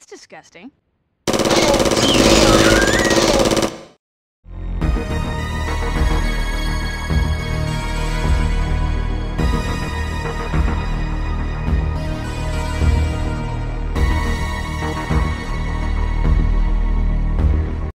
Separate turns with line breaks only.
That's disgusting.